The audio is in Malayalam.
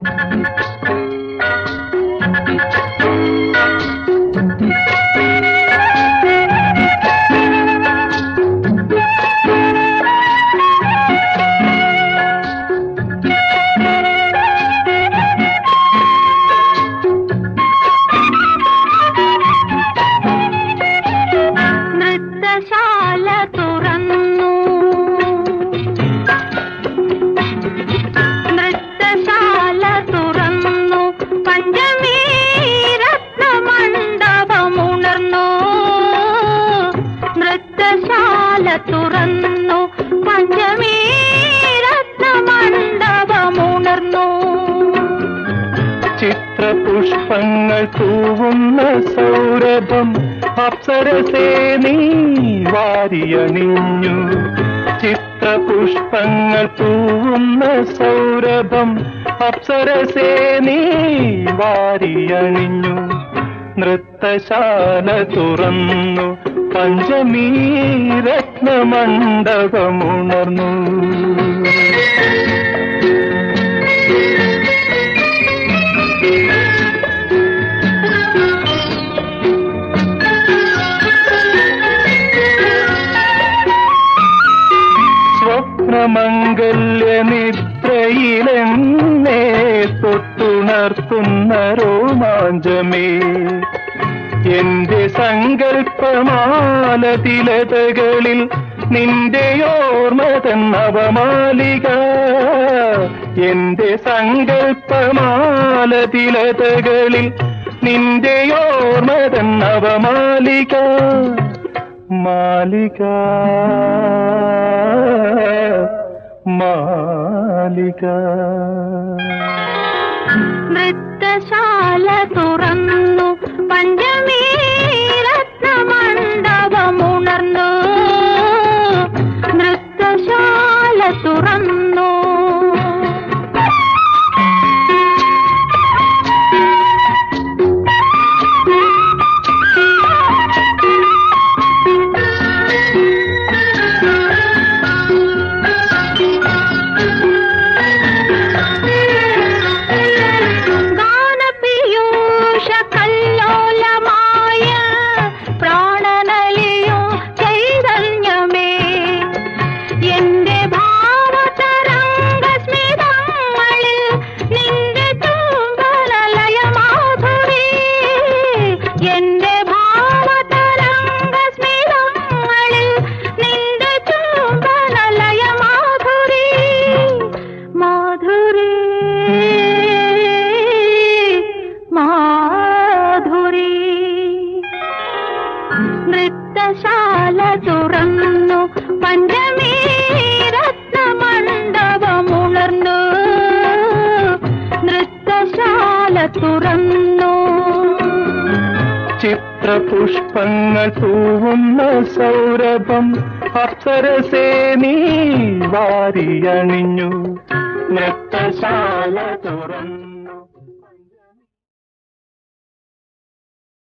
നൃത്തശാല ചിത്രപുഷ്പങ്ങൾ തൂവുന്ന സൗരഭം അപ്സരസേ നീ വാരിയണിഞ്ഞു ചിത്രപുഷ്പങ്ങൾ തൂവുന്ന സൗരഭം അപ്സരസേ നീ വാരിയണിഞ്ഞു നൃത്തശാല തുറന്നു പഞ്ചമീ രത്നമണ്ഡപമുണർന്നു. സ്വപ്നമംഗല്യ നിദ്രയിലെന്നെ തൊട്ടുണർത്തുന്ന രോമാഞ്ചമേ എന്റെ സങ്കല്പമാലതിലതകളിൽ നിന്റെ ഓർമ്മ തന്നവമാലിക എന്റെ സങ്കല്പമാലതിലതകളിൽ നിന്റെ ഓർമ്മ തന്നവമാലിക മാലിക. മാലിക നൃത്തശാല തുറന്നു തുറന്നു? ചിത്രപുഷ്പങ്ങൾ തൂവുന്ന സൗരഭം അപ്സരസേ നീ വാരിയണിഞ്ഞു. നൃത്തശാല തുറന്നു.